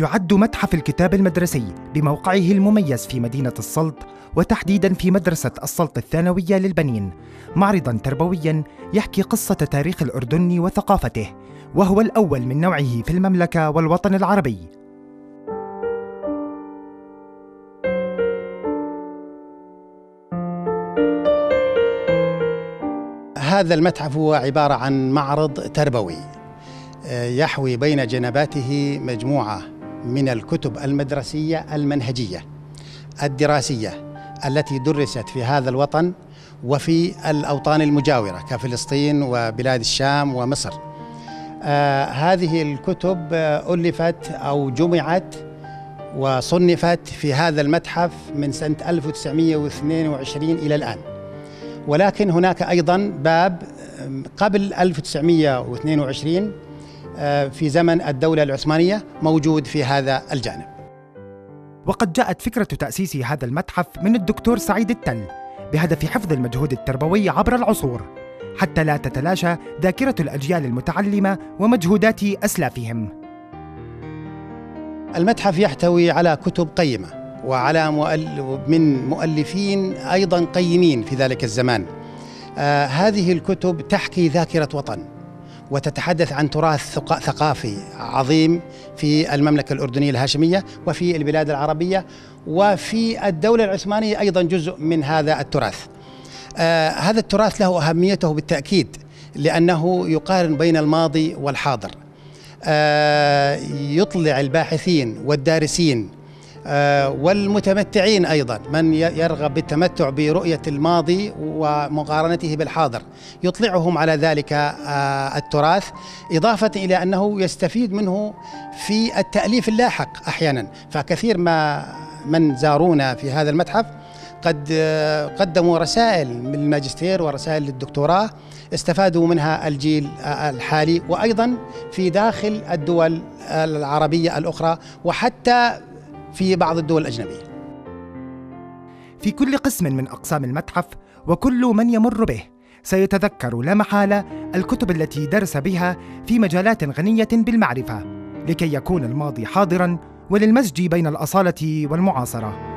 يعد متحف الكتاب المدرسي بموقعه المميز في مدينة السلط وتحديدا في مدرسة السلط الثانوية للبنين معرضا تربويا يحكي قصة تاريخ الأردن وثقافته وهو الأول من نوعه في المملكة والوطن العربي. هذا المتحف هو عبارة عن معرض تربوي يحوي بين جنباته مجموعة من الكتب المدرسية المنهجية الدراسية التي درست في هذا الوطن وفي الأوطان المجاورة كفلسطين وبلاد الشام ومصر. آه هذه الكتب ألفت أو جمعت وصنفت في هذا المتحف من سنة 1922 إلى الآن. ولكن هناك أيضا باب قبل 1922 في زمن الدولة العثمانية موجود في هذا الجانب. وقد جاءت فكرة تأسيس هذا المتحف من الدكتور سعيد التل بهدف حفظ المجهود التربوي عبر العصور حتى لا تتلاشى ذاكرة الأجيال المتعلمة ومجهودات أسلافهم. المتحف يحتوي على كتب قيمة وعلى من مؤلفين أيضا قيمين في ذلك الزمان. آه هذه الكتب تحكي ذاكرة وطن. وتتحدث عن تراث ثقافي عظيم في المملكة الأردنية الهاشمية وفي البلاد العربية وفي الدولة العثمانية أيضا جزء من هذا التراث. آه هذا التراث له أهميته بالتأكيد لأنه يقارن بين الماضي والحاضر. آه يطلع الباحثين والدارسين والمتمتعين أيضا. من يرغب بالتمتع برؤية الماضي ومقارنته بالحاضر. يطلعهم على ذلك آه التراث إضافة إلى أنه يستفيد منه في التأليف اللاحق أحيانا. فكثير ما من زارونا في هذا المتحف قد آه قدموا رسائل من الماجستير ورسائل للدكتوراه استفادوا منها الجيل الحالي وأيضا في داخل الدول العربية الأخرى وحتى في بعض الدول الأجنبية. في كل قسم من أقسام المتحف وكل من يمر به سيتذكر لا محالة الكتب التي درس بها في مجالات غنية بالمعرفة لكي يكون الماضي حاضرا وللمزج بين الأصالة والمعاصرة.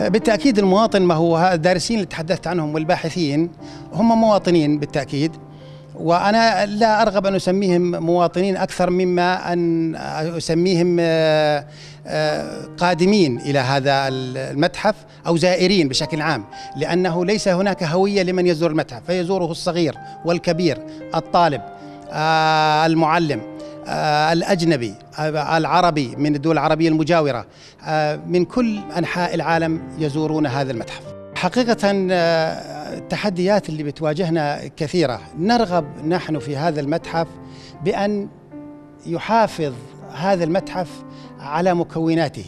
بالتأكيد المواطن ما هو الدارسين اللي تحدثت عنهم والباحثين هم مواطنين بالتأكيد. وأنا لا أرغب أن أسميهم مواطنين أكثر مما أن أسميهم قادمين إلى هذا المتحف أو زائرين بشكل عام لأنه ليس هناك هوية لمن يزور المتحف فيزوره الصغير والكبير الطالب المعلم الأجنبي العربي من الدول العربية المجاورة من كل أنحاء العالم يزورون هذا المتحف. حقيقة التحديات اللي بتواجهنا كثيرة. نرغب نحن في هذا المتحف بأن يحافظ هذا المتحف على مكوناته.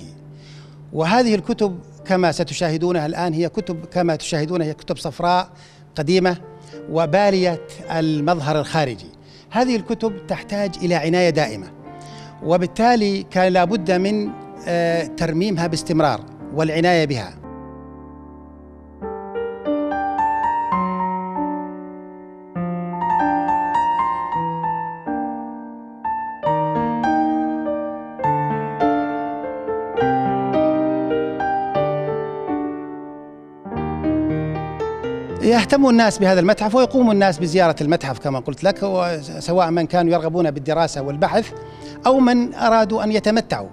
وهذه الكتب كما ستشاهدونها الآن هي كتب كما تشاهدونها هي كتب صفراء قديمة وبالية المظهر الخارجي. هذه الكتب تحتاج إلى عناية دائمة وبالتالي كان لابد من ترميمها باستمرار والعناية بها. يهتم الناس بهذا المتحف ويقوم الناس بزيارة المتحف كما قلت لك سواء من كانوا يرغبون بالدراسة والبحث أو من أرادوا أن يتمتعوا.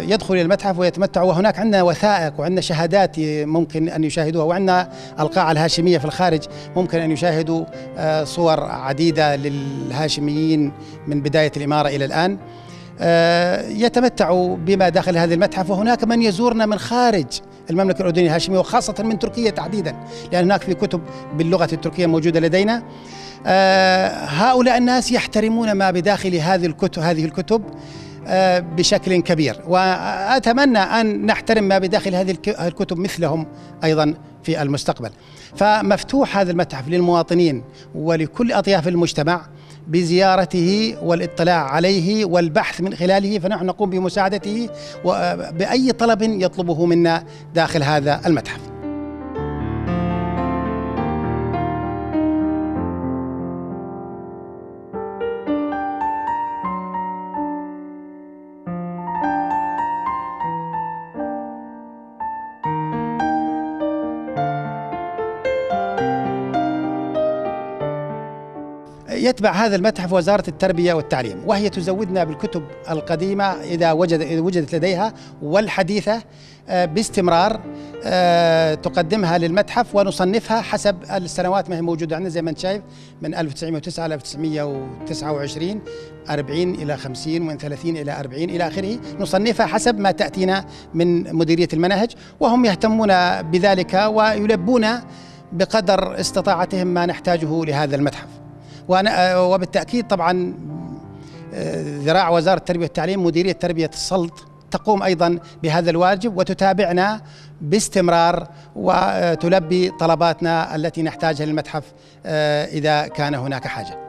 يدخل إلى المتحف ويتمتعوا وهناك عندنا وثائق وعندنا شهادات ممكن أن يشاهدوها وعندنا القاعة الهاشمية في الخارج ممكن أن يشاهدوا صور عديدة للهاشميين من بداية الإمارة إلى الآن. يتمتعوا بما داخل هذا المتحف وهناك من يزورنا من خارج المملكة الأردنية الهاشمية وخاصة من تركيا تحديدا لأن هناك في كتب باللغة التركية موجودة لدينا. هؤلاء الناس يحترمون ما بداخل هذه الكتب هذه الكتب بشكل كبير. وأتمنى أن نحترم ما بداخل هذه الكتب مثلهم أيضا في المستقبل. فمفتوح هذا المتحف للمواطنين ولكل أطياف المجتمع. بزيارته والاطلاع عليه والبحث من خلاله فنحن نقوم بمساعدته بأي طلب يطلبه منا داخل هذا المتحف. يتبع هذا المتحف وزارة التربية والتعليم وهي تزودنا بالكتب القديمة إذا وجد وجدت لديها والحديثة آه، باستمرار آه، تقدمها للمتحف ونصنفها حسب السنوات ما هي موجودة عندنا زي ما أنت شايف من 1909 ل 1929 40 إلى 50 ومن 30 إلى 40 إلى آخره. نصنفها حسب ما تأتينا من مديرية المناهج وهم يهتمون بذلك ويلبون بقدر استطاعتهم ما نحتاجه لهذا المتحف. وأنا وبالتأكيد طبعا آه، ذراع وزارة التربية والتعليم مديرية تربية السلط تقوم أيضا بهذا الواجب وتتابعنا باستمرار وتلبي طلباتنا التي نحتاجها للمتحف آه، إذا كان هناك حاجة.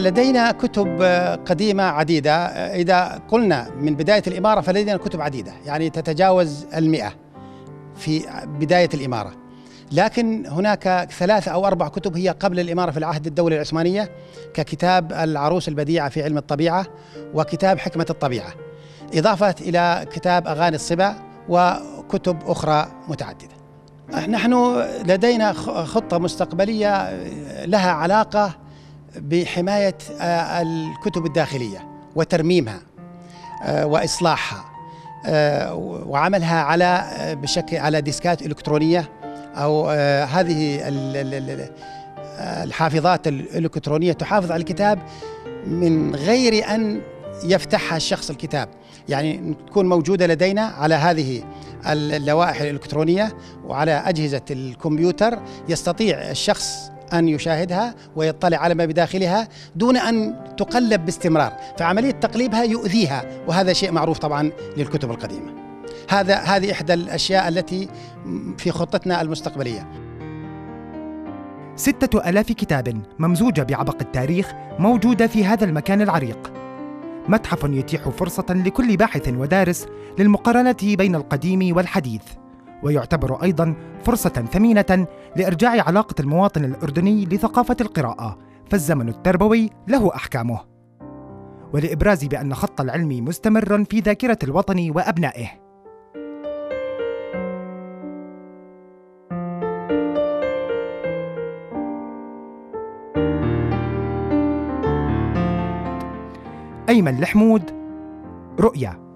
لدينا كتب قديمة عديدة. إذا قلنا من بداية الإمارة فلدينا كتب عديدة يعني تتجاوز المئة في بداية الإمارة. لكن هناك ثلاثة أو أربع كتب هي قبل الإمارة في العهد الدولي العثمانية ككتاب العروس البديعة في علم الطبيعة وكتاب حكمة الطبيعة. إضافة إلى كتاب أغاني الصبا وكتب أخرى متعددة. نحن لدينا خطة مستقبلية لها علاقة بحماية آه، الكتب الداخلية وترميمها آه، وإصلاحها آه، وعملها على بشكل على ديسكات إلكترونية أو هذه الحافظات الإلكترونية تحافظ على الكتاب من غير أن يفتحها الشخص الكتاب. يعني تكون موجودة لدينا على هذه اللوائح الإلكترونية وعلى أجهزة الكمبيوتر يستطيع الشخص أن يشاهدها ويطلع على ما بداخلها دون أن تقلب باستمرار فعملية تقليبها يؤذيها وهذا شيء معروف طبعا للكتب القديمة. هذا هذه إحدى الأشياء التي في خطتنا المستقبلية. ستة ألاف كتاب ممزوجة بعبق التاريخ موجودة في هذا المكان العريق. متحف يتيح فرصة لكل باحث ودارس للمقارنة بين القديم والحديث. ويعتبر أيضا فرصة ثمينة لإرجاع علاقة المواطن الأردني لثقافة القراءة فالزمن التربوي له أحكامه. ولإبراز بأن خط العلم مستمر في ذاكرة الوطن وأبنائه. أيمن الحمود رؤيا.